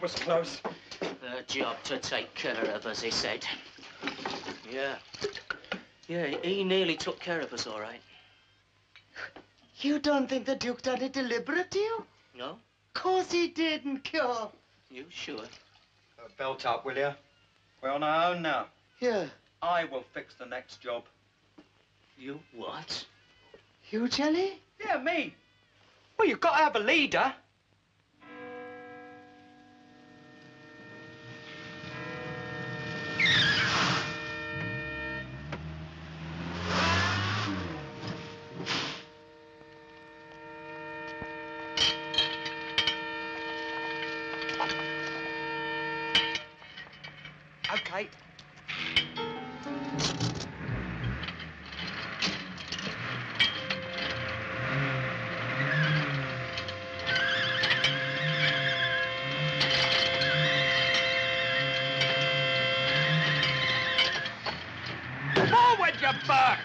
That was close. A job to take care of us, he said. Yeah. Yeah, he nearly took care of us, all right. You don't think the Duke done it deliberate, do you? No? Course he didn't, Cure. You sure? Uh, belt up, will you? We're on our own now. Yeah. I will fix the next job. You what? You, Jelly? Yeah, me. Well, you've got to have a leader. Okay. Forward, you buck!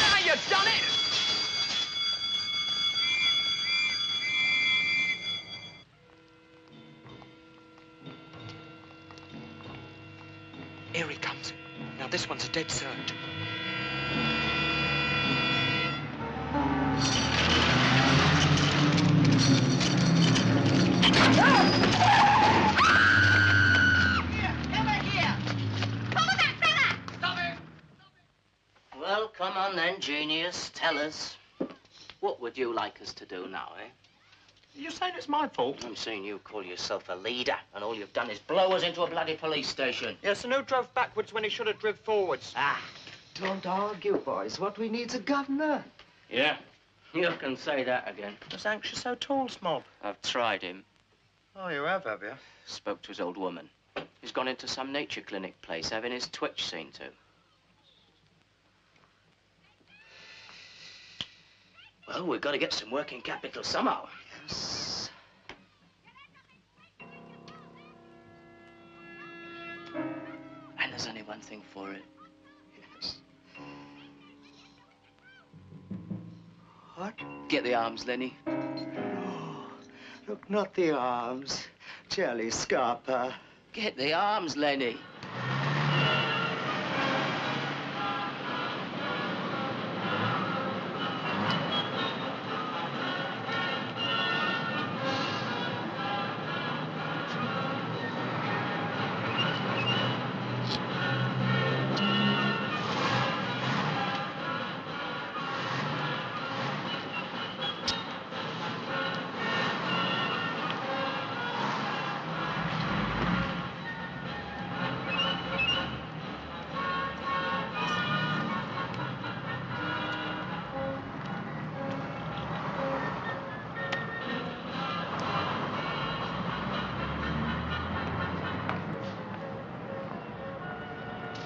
Now you've done it! Here he comes. Now this one's a dead cert. Well, come on then, genius. Tell us. What would you like us to do now, eh? You saying it's my fault? I'm saying you call yourself a leader, and all you've done is blow us into a bloody police station. Yes, and who drove backwards when he should have driven forwards? Ah, Don't argue, boys. What we need's a governor. yeah. You can say that again. Was anxious so tall, Smob? I've tried him. Oh, you have, have you? Spoke to his old woman. He's gone into some nature clinic place, having his twitch seen to. Well, we've got to get some working capital somehow. And there's only one thing for it. Yes. What? Get the arms, Lenny. Oh, look, not the arms. Jelly Scapa. Get the arms, Lenny.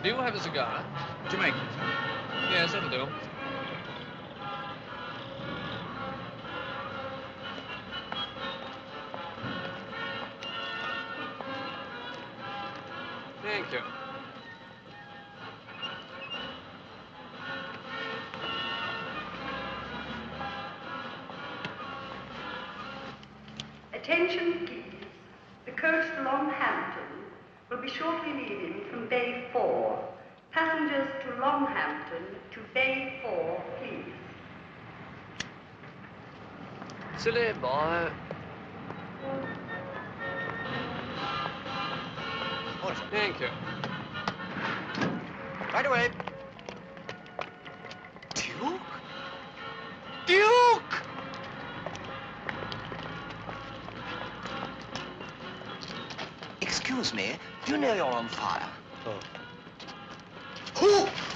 Do you have a cigar? Jamaican. Yes, that'll do. Thank you. Attention, please. The coach to Longhampton will be shortly leaving from Bay 4. Passengers to Longhampton to Bay 4, please. Silly boy. Thank you. Right away. Excuse me, you know you're on fire. Oh. Who?